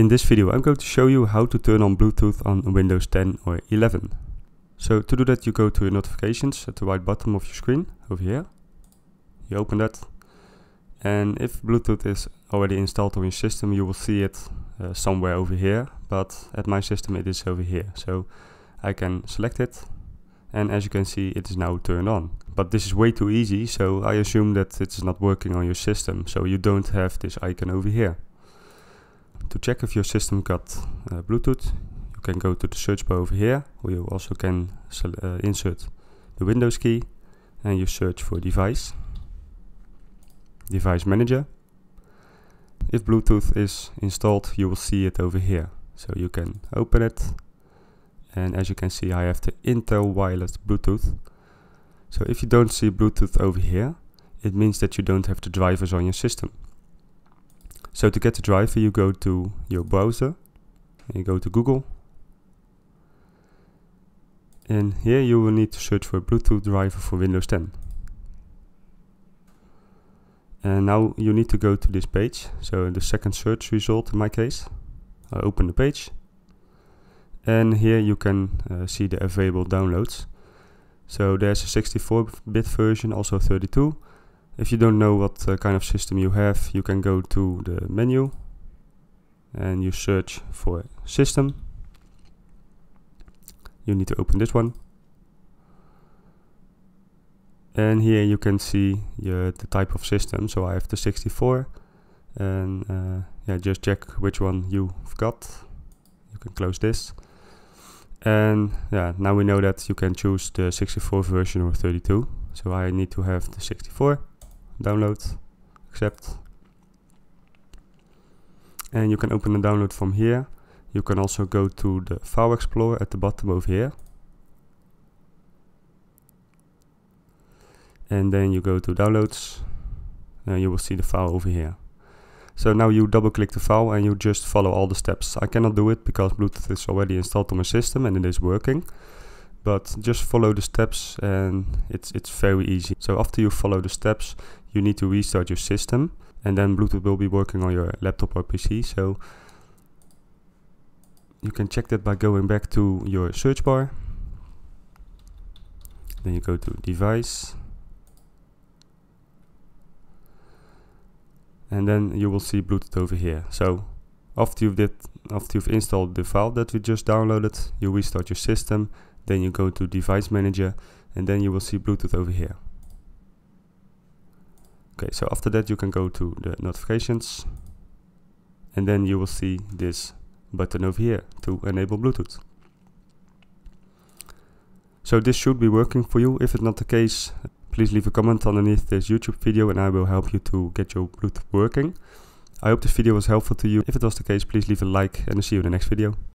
In this video I'm going to show you how to turn on Bluetooth on Windows 10 or 11. So to do that you go to your notifications at the right bottom of your screen over here. You open that and if Bluetooth is already installed on your system you will see it uh, somewhere over here but at my system it is over here. So I can select it and as you can see it is now turned on. But this is way too easy so I assume that it's not working on your system so you don't have this icon over here. To check if your system got uh, Bluetooth you can go to the search bar over here where you also can uh, insert the Windows key and you search for device, device manager. If Bluetooth is installed you will see it over here so you can open it and as you can see I have the Intel wireless Bluetooth. So if you don't see Bluetooth over here, it means that you don't have the drivers on your system. So to get the driver you go to your browser, and you go to Google, and here you will need to search for a Bluetooth driver for Windows 10. And now you need to go to this page, so the second search result in my case. I open the page and here you can uh, see the available downloads. So there's a 64-bit version, also 32. If you don't know what uh, kind of system you have, you can go to the menu and you search for system. You need to open this one. And here you can see uh, the type of system. So I have the 64 and uh, yeah, just check which one you've got. You can close this and yeah now we know that you can choose the 64 version or 32 so I need to have the 64 download accept and you can open the download from here you can also go to the file explorer at the bottom over here and then you go to downloads and you will see the file over here so now you double click the file and you just follow all the steps. I cannot do it because Bluetooth is already installed on my system and it is working. But just follow the steps and it's, it's very easy. So after you follow the steps, you need to restart your system and then Bluetooth will be working on your laptop or PC. So you can check that by going back to your search bar. Then you go to device and then you will see Bluetooth over here. So after you've did after you've installed the file that we just downloaded, you restart your system, then you go to device manager and then you will see Bluetooth over here. Okay, so after that you can go to the notifications and then you will see this button over here to enable Bluetooth. So this should be working for you. If it's not the case, Please leave a comment underneath this YouTube video and I will help you to get your Bluetooth working. I hope this video was helpful to you. If it was the case, please leave a like and I'll see you in the next video.